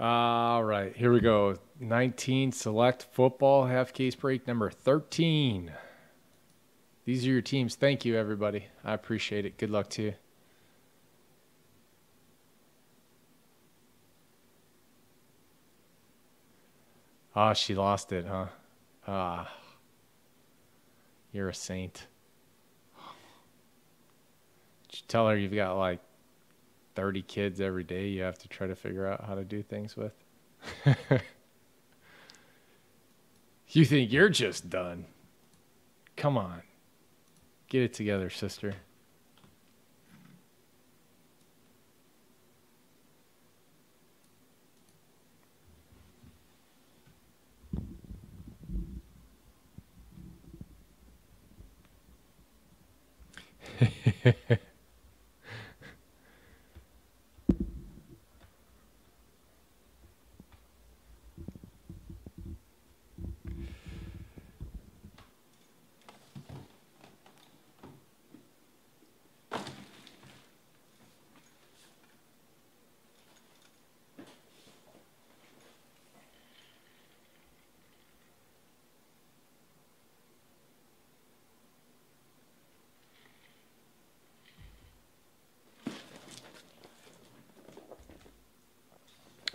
All right, here we go. 19 select football half case break number 13. These are your teams. Thank you, everybody. I appreciate it. Good luck to you. Ah, she lost it, huh? Ah, you're a saint. Did you tell her you've got like 30 kids every day you have to try to figure out how to do things with? you think you're just done? Come on. Get it together, sister.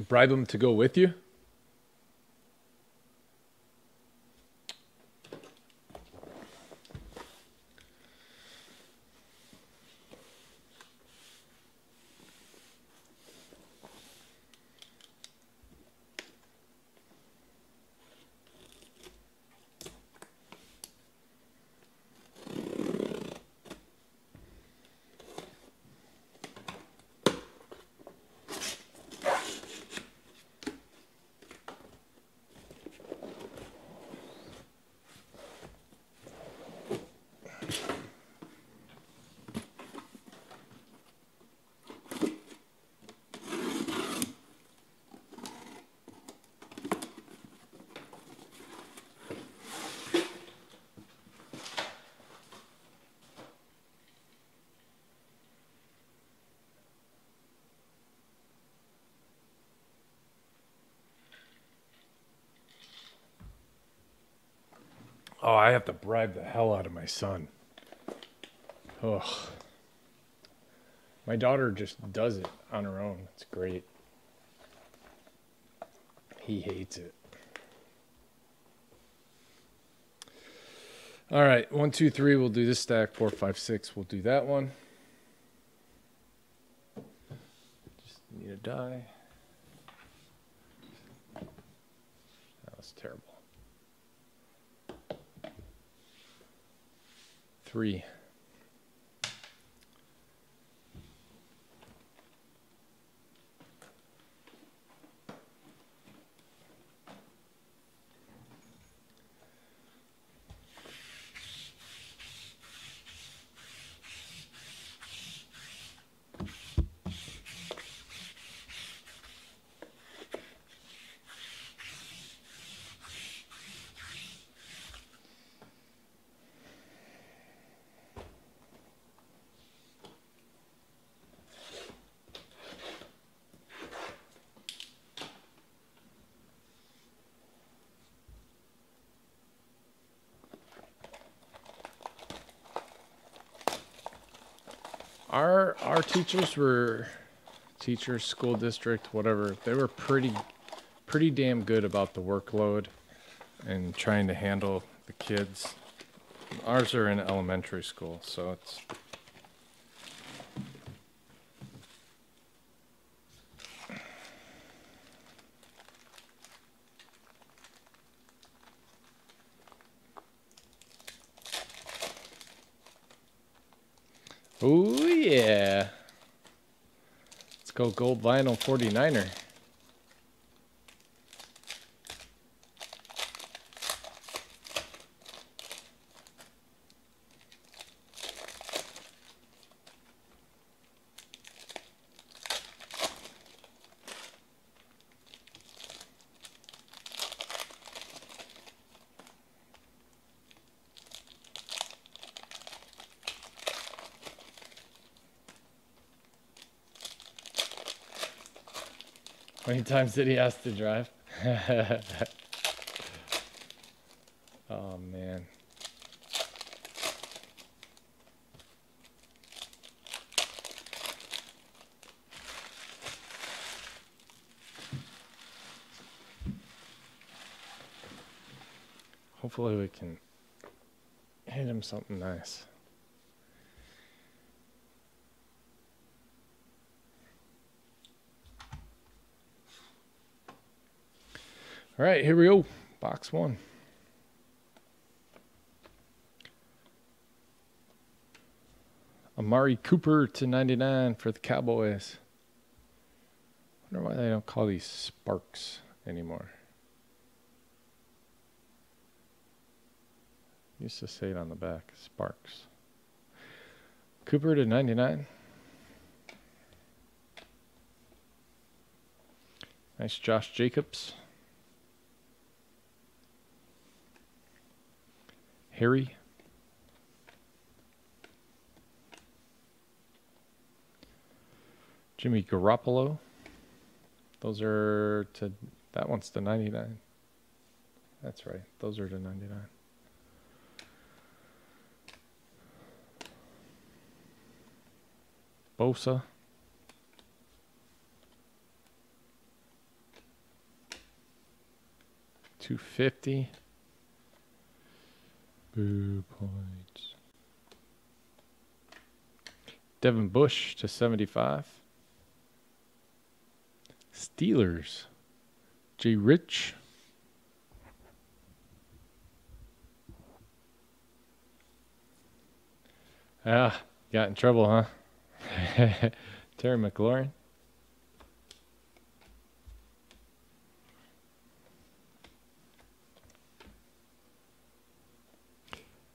Bribe them to go with you? Oh, I have to bribe the hell out of my son. Ugh. My daughter just does it on her own. It's great. He hates it. All right, one, two, three. We'll do this stack. Four, five, six. We'll do that one. Just need a die. That was terrible. Three. Our teachers were teachers school district whatever. They were pretty pretty damn good about the workload and trying to handle the kids. Ours are in elementary school so it's Oh yeah. Go gold vinyl 49er. Times did he ask to drive? oh man. Hopefully we can hit him something nice. All right, here we go. Box one. Amari Cooper to 99 for the Cowboys. wonder why they don't call these Sparks anymore. Used to say it on the back, Sparks. Cooper to 99. Nice Josh Jacobs. Harry. Jimmy Garoppolo. Those are to, that one's to 99. That's right. Those are to 99. Bosa. Two fifty. Boo points. Devin Bush to 75. Steelers. J. Rich. Ah, got in trouble, huh? Terry McLaurin.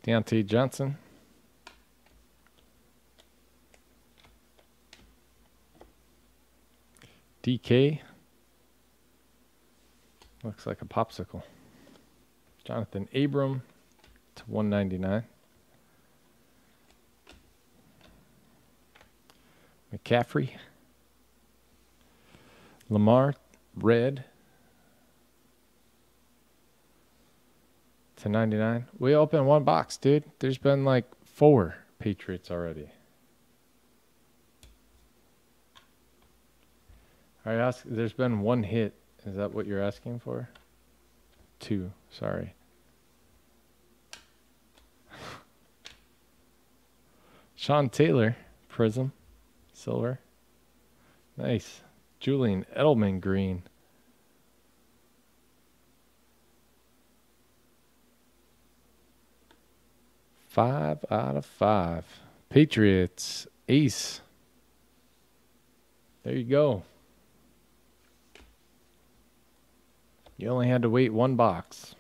Diontae Johnson. DK. Looks like a popsicle. Jonathan Abram to 199. McCaffrey. Lamar Red to 99. We opened one box, dude. There's been like four Patriots already. I ask there's been one hit. Is that what you're asking for? Two, sorry. Sean Taylor, Prism, silver. Nice. Julian Edelman green. Five out of five. Patriots, ace. There you go. You only had to wait one box.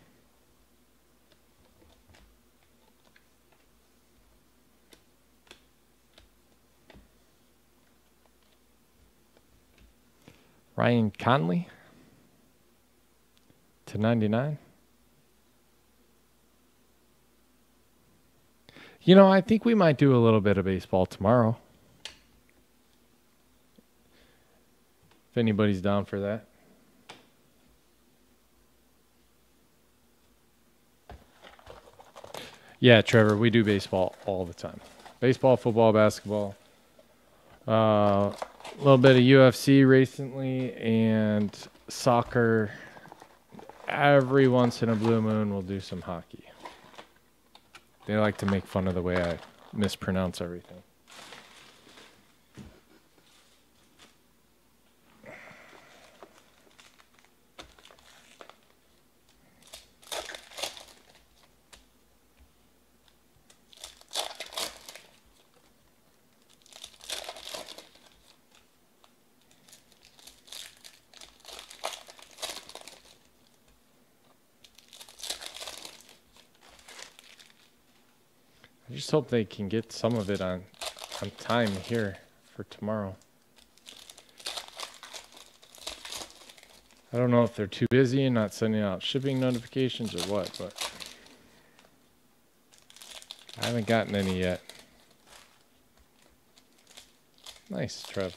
Ryan Conley to 99. You know, I think we might do a little bit of baseball tomorrow. If anybody's down for that. Yeah, Trevor, we do baseball all the time. Baseball, football, basketball. Uh, a little bit of UFC recently and soccer. Every once in a blue moon, we'll do some hockey. They like to make fun of the way I mispronounce everything. Just hope they can get some of it on on time here for tomorrow. I don't know if they're too busy and not sending out shipping notifications or what, but I haven't gotten any yet. Nice, Trev.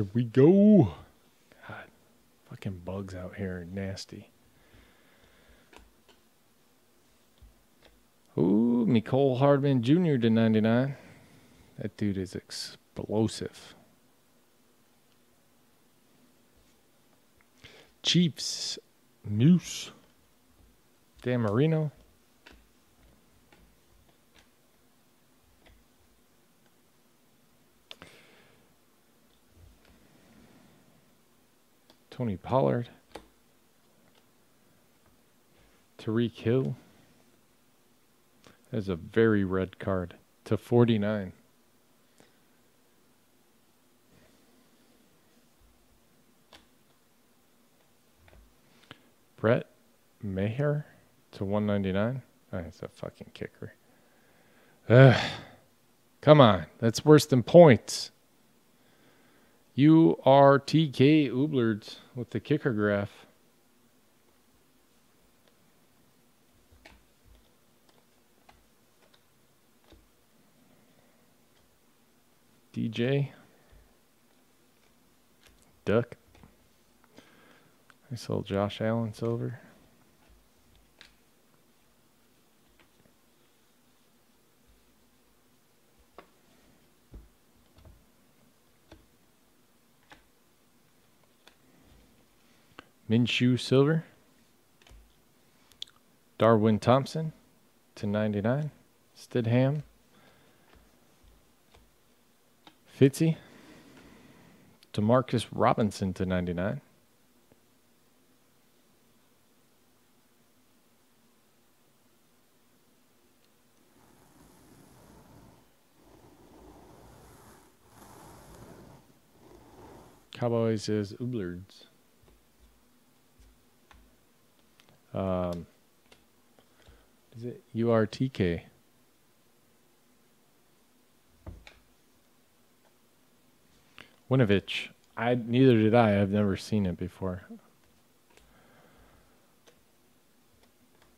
Here we go. God, fucking bugs out here nasty. Ooh, Mecole Hardman Jr. to 99. That dude is explosive. Chiefs, Muse, Dan Marino. Tony Pollard. Tyreek Hill. That's a very red card to 49. Brett Maher to 199. Oh, ah, he's a fucking kicker. Ugh. Come on. That's worse than points. URTK Ublerds with the kicker graph. DJ. Duck. Nice little Josh Allen silver. Minshew silver. Darwin Thompson to 99. Stidham. Fitzy. Demarcus Robinson to 99. Cowboys is Ublerds. Um, is it URTK? Winovich. I neither did I. I've never seen it before.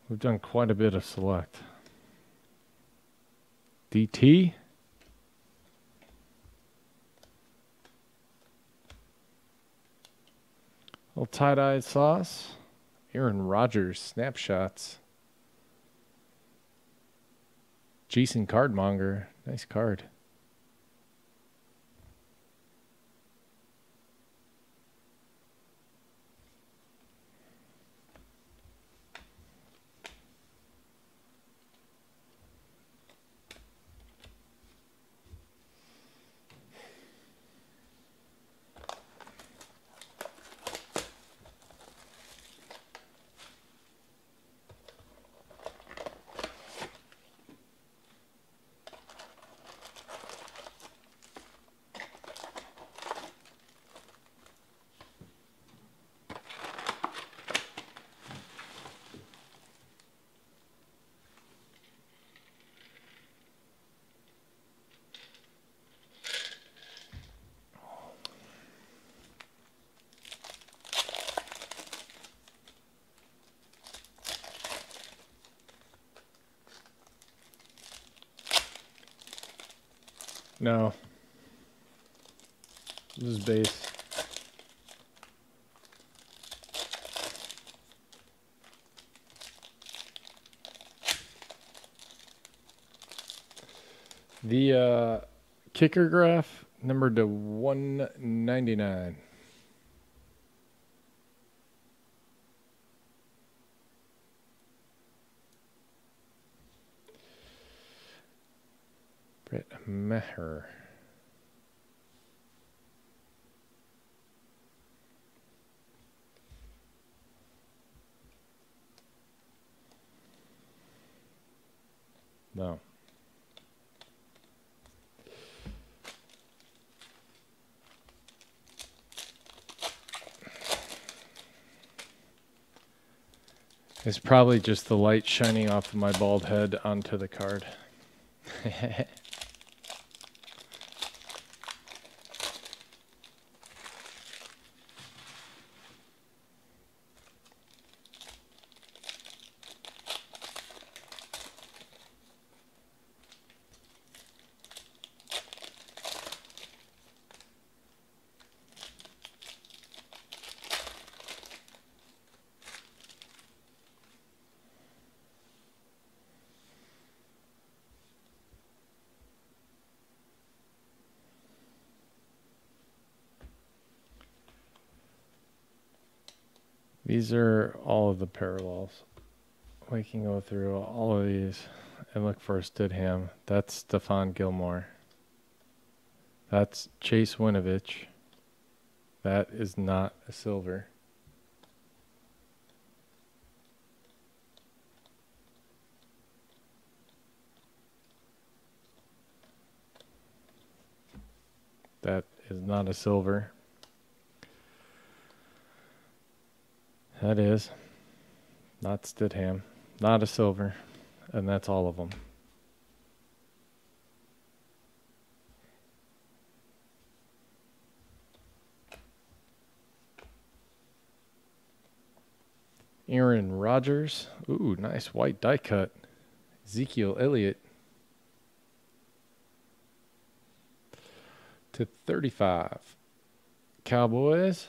We've done quite a bit of select. DT. Little tie-dye sauce. Aaron Rodgers snapshots. Jason Cardmonger. Nice card. No. This is base. The uh, kicker graph numbered to 199. Brett Maher. No. It's probably just the light shining off of my bald head onto the card. parallels. We can go through all of these and look for Stidham. That's Stephon Gilmore. That's Chase Winovich. That is not a silver. That is not a silver. That is not Stidham, not a silver, and that's all of them. Aaron Rodgers. Ooh, nice white die cut. Ezekiel Elliott. To 35. Cowboys.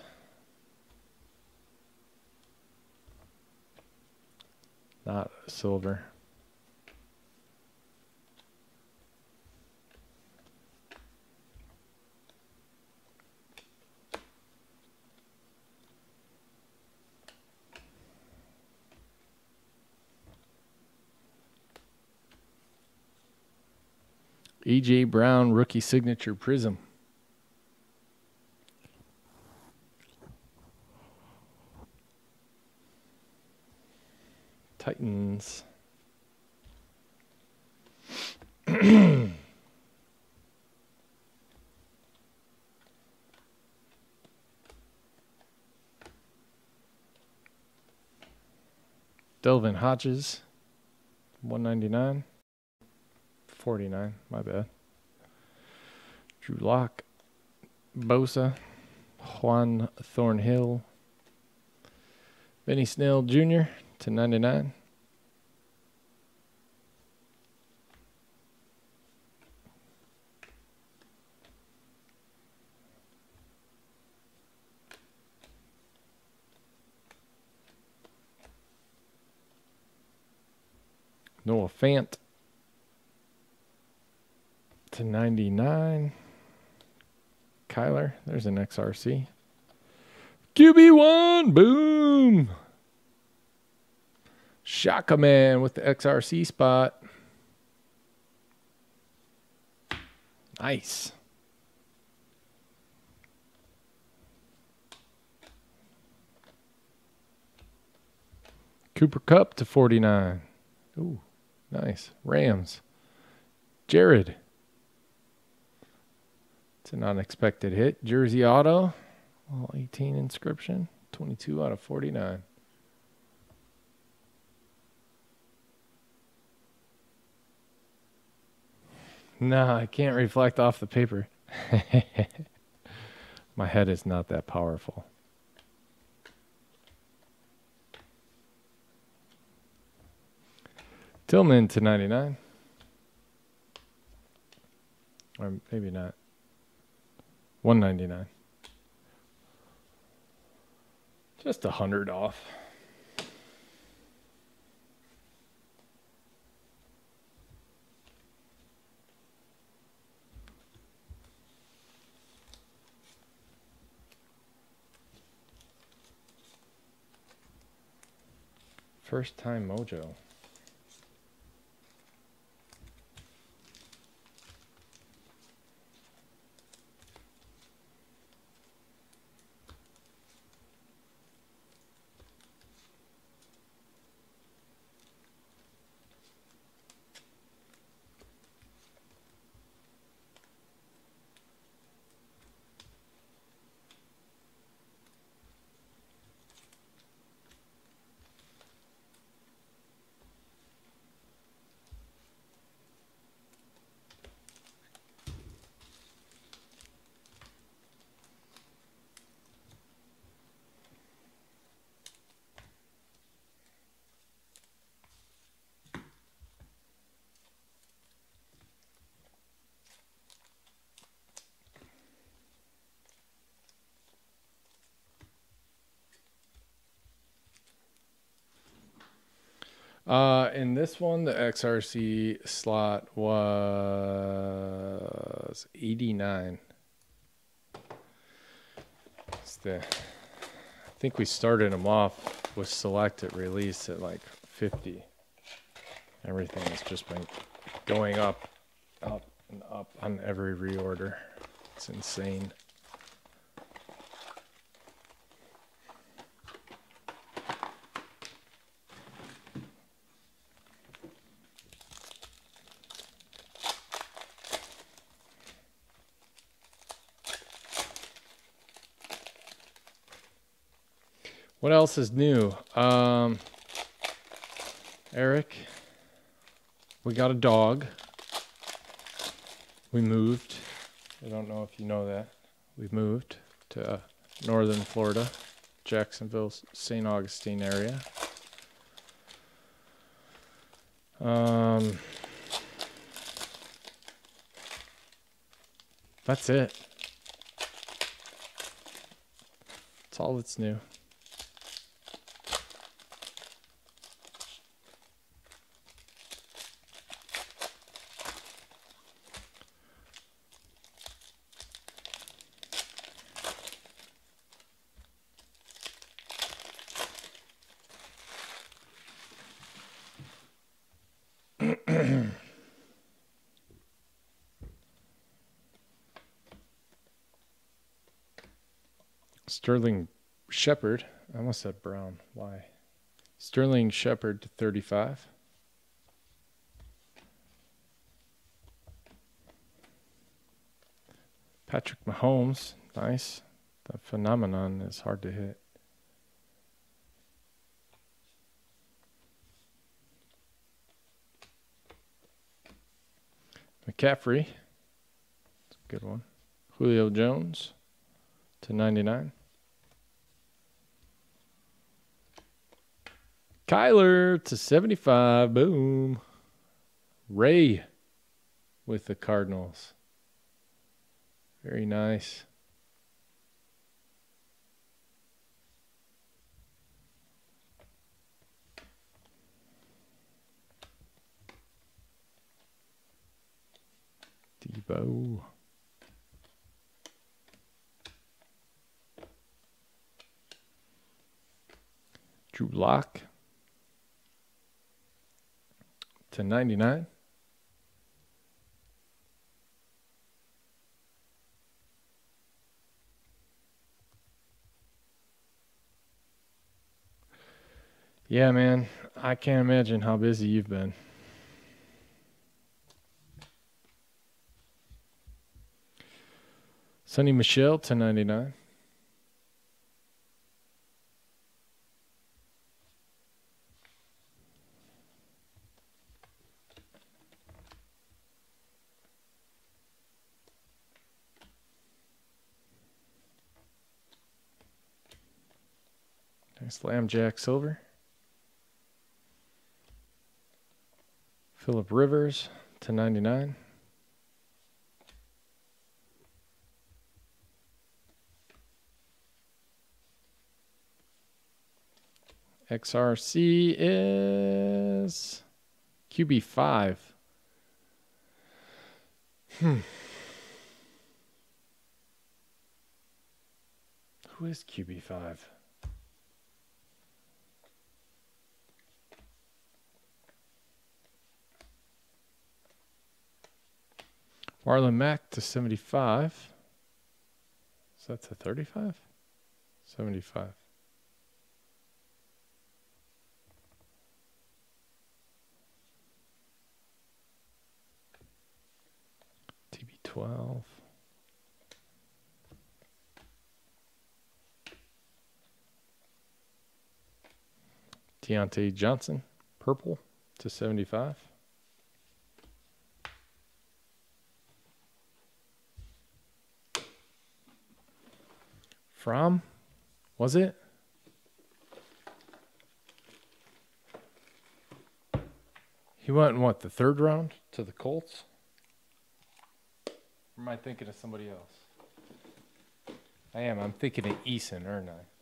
Not silver. AJ Brown rookie signature prism. Titans. Devlin Hodges, 199. 49, my bad. Drew Lock, Bosa, Juan Thornhill, Benny Snell Jr. to 99. Noah Fant to 99. Kyler, there's an XRC. QB1, boom. Shaka Man with the XRC spot. Nice. Cooper Kupp to 49. Ooh, nice. Rams. Jared. It's an unexpected hit. Jersey Auto. All 18 inscription. 22 out of 49. No, I can't reflect off the paper. My head is not that powerful. Tillman to 99. Or maybe not. 199. Just a hundred off. First time mojo. Uh, in this one, the XRC slot was 89. It's the, I think we started them off with select at release at like 50. Everything has just been going up, up, and up on every reorder. It's insane. What else is new? Um, Eric, we got a dog. We moved. I don't know if you know that. We moved to uh, northern Florida, Jacksonville, St. Augustine area. Um, that's it. That's all that's new. Sterling Shepard. I almost said Brown. Why? Sterling Shepard to 35. Patrick Mahomes. Nice. The phenomenon is hard to hit. McCaffrey. That's a good one. Julio Jones to 99. Kyler to 75. Boom. Ray with the Cardinals. Very nice. Deebo. Drew Lock to 99. Yeah, man. I can't imagine how busy you've been. Sony Michel to 99. Nice Lamb Jack Silver. Philip Rivers to 99. XRC is QB5. Hmm. Who is QB5? Marlon Mack to 75. Is that to 35? 75. TB12. Diontae Johnson, purple to 75. From? Was it? He went in what, the third round to the Colts? Or am I thinking of somebody else? I am. I'm thinking of Eason, aren't I?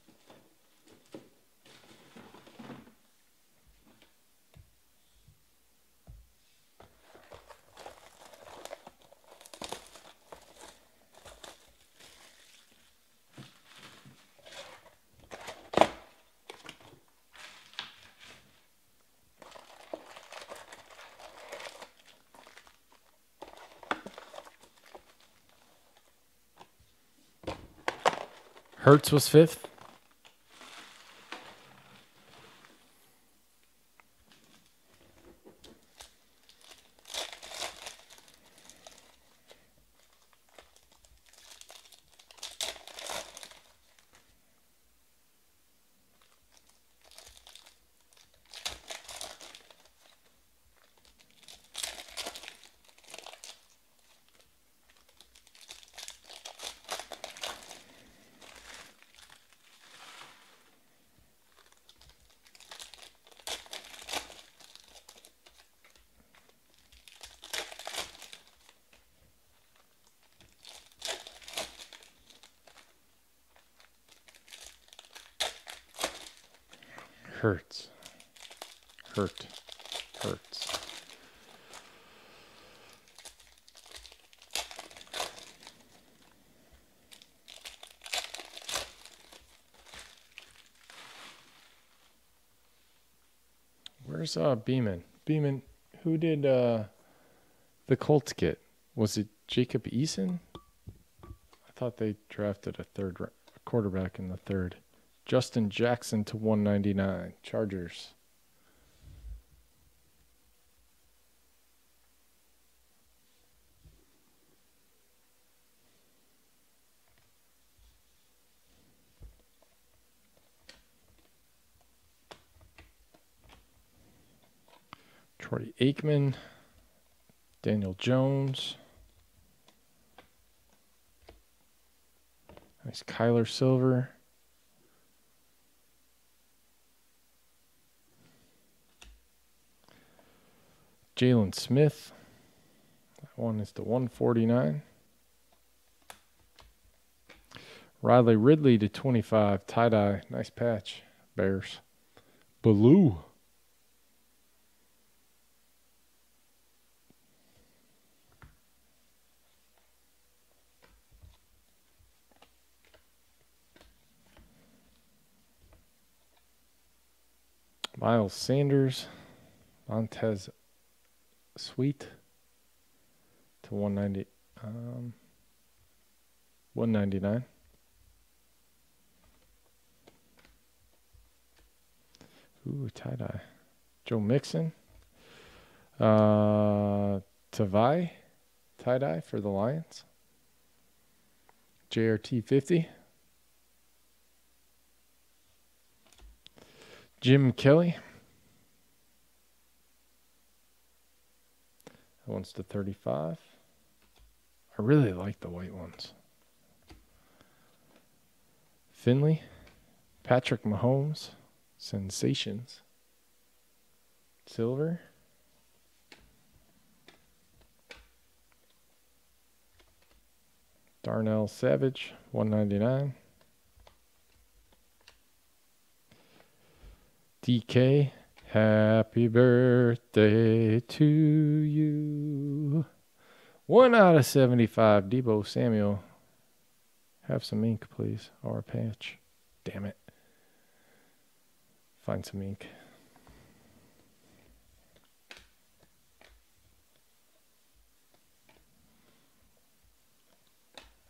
Hurts was fifth. Where's uh Beeman? Beeman, who did uh the Colts get? Was it Jacob Eason? I thought they drafted a third ra- quarterback in the third. Justin Jackson to 199. Chargers. Aikman. Daniel Jones. Nice Kyler Silver. Jalen Smith. That one is the 149. Riley Ridley to 25. Tie dye. Nice patch. Bears. Blue. Miles Sanders. Montez Sweat to 190 um 199 Ooh, tie dye. Joe Mixon. Uh Tavai tie dye for the Lions. JRT 50. Jim Kelly. That one's to 35. I really like the white ones. Finley, Patrick Mahomes, Sensations, Silver. Darnell Savage, 199. DK, Happy birthday to you. One out of 75. Deebo Samuel. Have some ink, please. Or a patch. Damn it. Find some ink.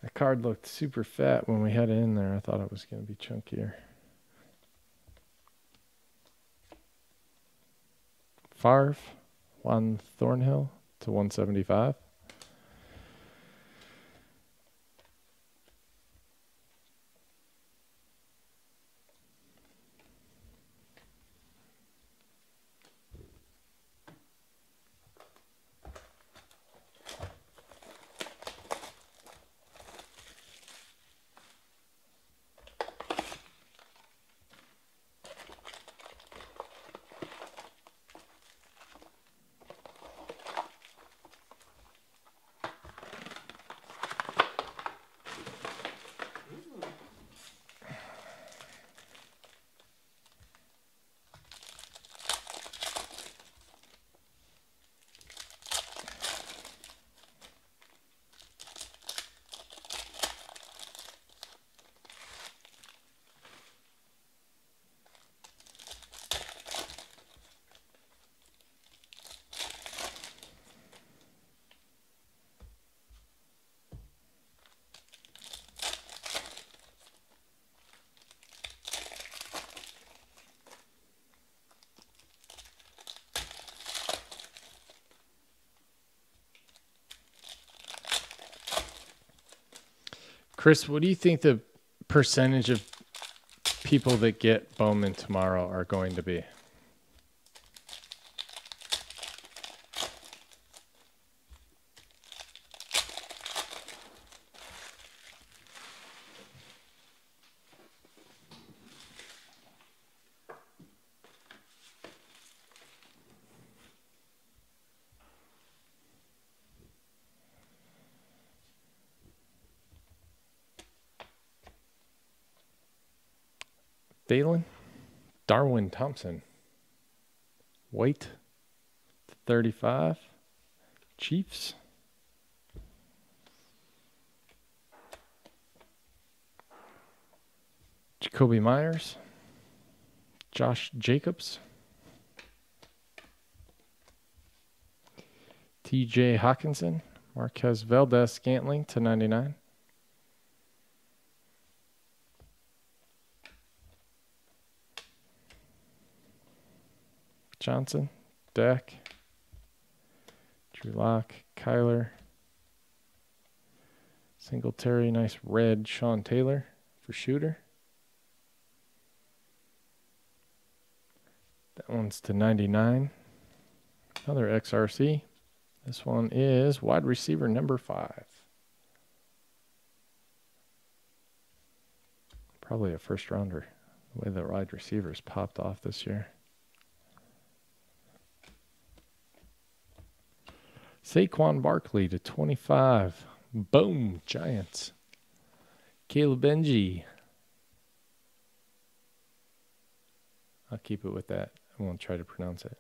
That card looked super fat when we had it in there. I thought it was going to be chunkier. Favre, Juan Thornhill to 175. Chris, what do you think the percentage of people that get Bowman tomorrow are going to be? Darwin Thompson, White, 35, Chiefs. Jakobi Myers. Josh Jacobs, TJ Hockenson, Marquez Valdes-Scantling to 99. Johnson, Dak, Drew Lock, Kyler, Singletary, nice red Sean Taylor for shooter. That one's to 99. Another XRC. This one is wide receiver number five. Probably a first rounder. The way the wide receivers popped off this year. Saquon Barkley to 25. Boom, Giants. Caleb Benji. I'll keep it with that. I won't try to pronounce it.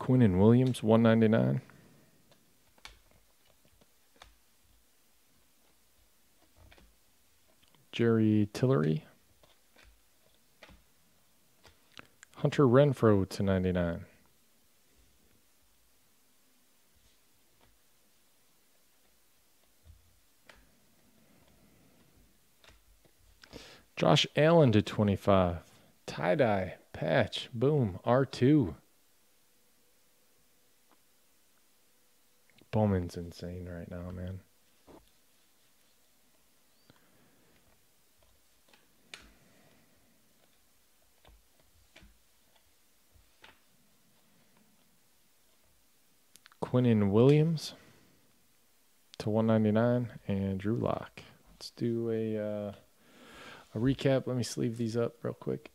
Quinnen Williams, 199. Jerry Tillery. Hunter Renfrow to 99. Josh Allen to 25. Tie dye, patch, boom, R2. Bowman's insane right now, man. Quinnen Williams to 199 and Drew Lock. Let's do a uh, a recap. Let me sleeve these up real quick.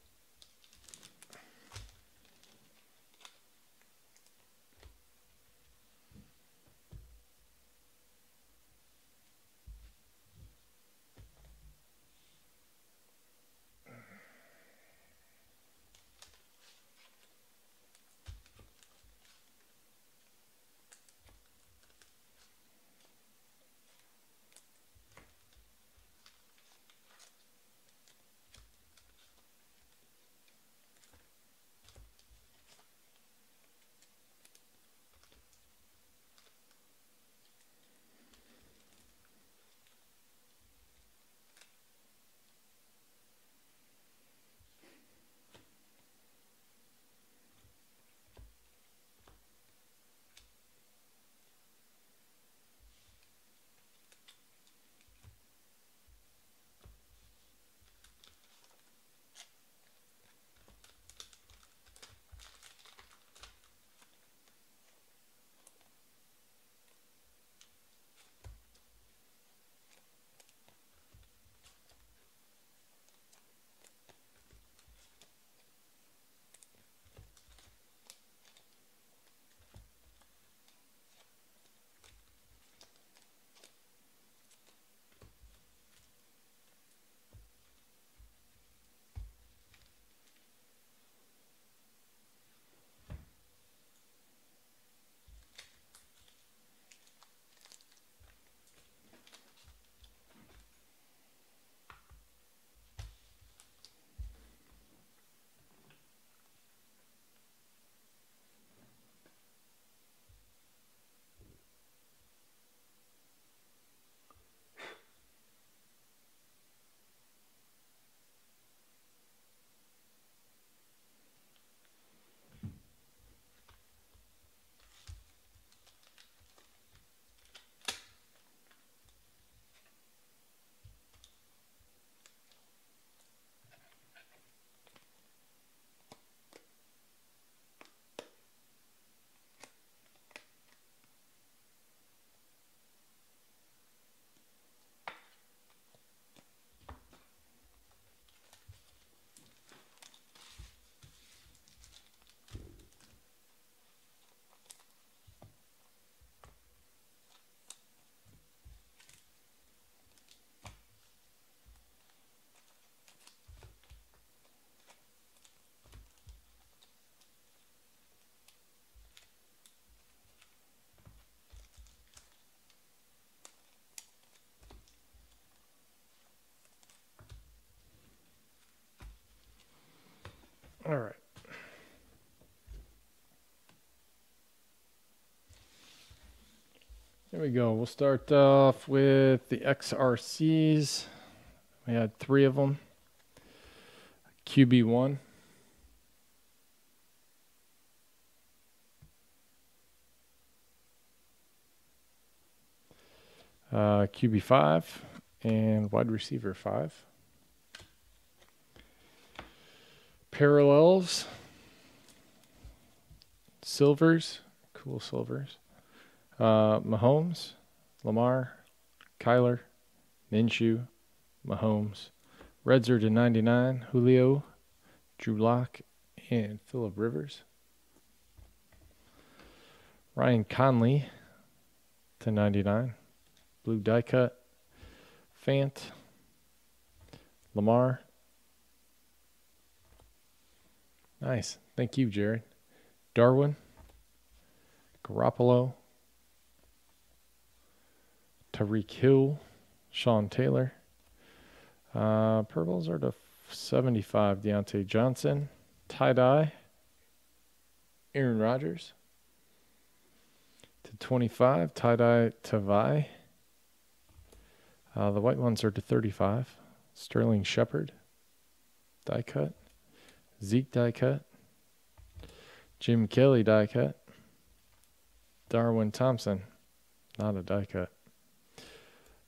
All right. There we go. We'll start off with the XRCs. We had three of them. QB1. Uh, QB5 and wide receiver 5. Parallels. Silvers. Cool silvers. Uh, Mahomes, Lamar, Kyler, Minshew, Mahomes. Reds are to 99. Julio, Drew Lock, and Philip Rivers. Ryan Conley to 99. Blue die cut. Fant. Lamar. Nice. Thank you, Jared. Darwin. Garoppolo. Tyreek Hill. Sean Taylor. Uh, purples are to 75. Diontae Johnson. Tie dye. Aaron Rodgers. To 25. Tie dye Tavai. Uh, the white ones are to 35. Sterling Shepard. Die cut. Zeke die cut. Jim Kelly die cut. Darwin Thompson. Not a die cut.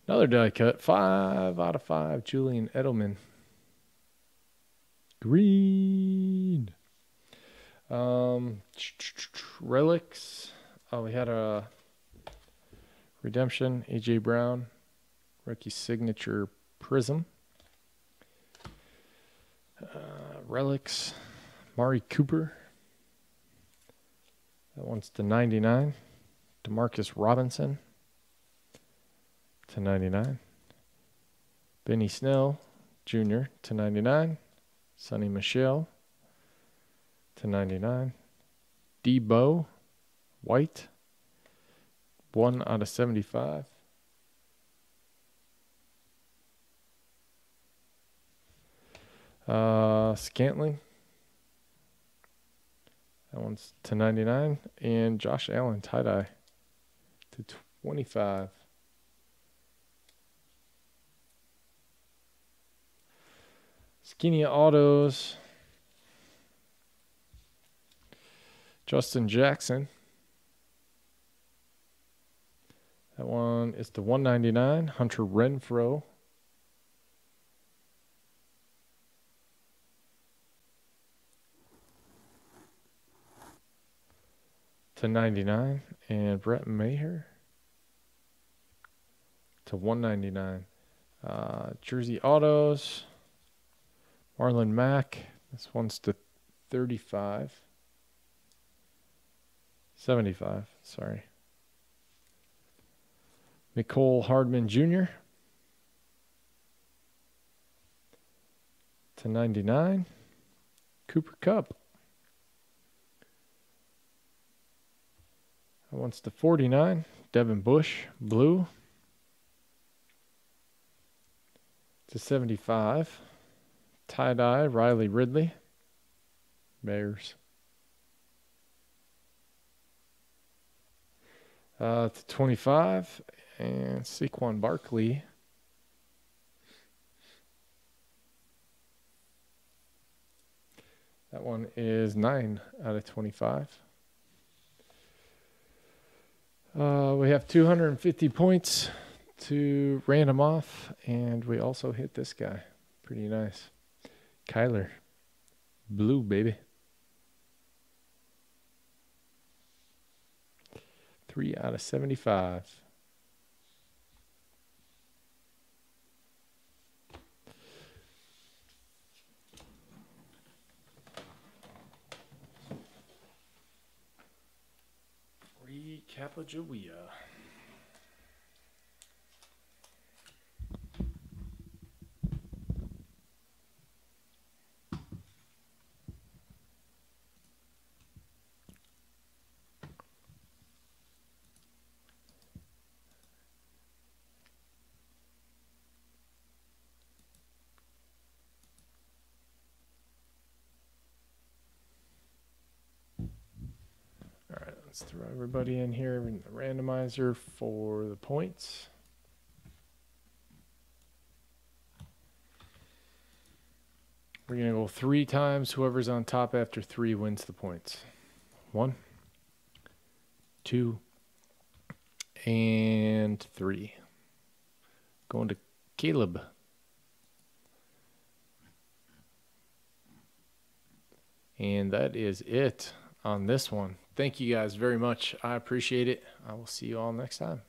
Another die cut. Five out of five. Julian Edelman. Green. Um, relics. Oh, we had a redemption. AJ Brown. Rookie signature prism. Uh, relics. Mari Cooper. That one's to 99. Demarcus Robinson to 99. Benny Snell Jr. to 99. Sony Michel to 99. Deebo White, 1 out of 75. Uh, Scantling. That one's to 99. And Josh Allen tie dye to 25. Skinny Autos. Justin Jackson. That one is the 199. Hunter Renfrow. To 99. And Brett Maher. To 199. Uh, Jersey Autos. Marlon Mack. This one's to 35. 75, sorry. Mecole Hardman Jr. to 99. Cooper Kupp. One's to 49. Devin Bush, blue. To 75. Tie dye, Riley Ridley. Bears. Uh, to 25. And Saquon Barkley. That one is 9 out of 25. Uh, we have 250 points to random off, and we also hit this guy. Pretty nice. Kyler. Blue, baby. Three out of 75. Recapajawea. Let's throw everybody in here in the randomizer for the points. We're going to go three times. Whoever's on top after three wins the points. One, two, and three. Going to Caleb. And that is it on this one. Thank you guys very much. I appreciate it. I will see you all next time.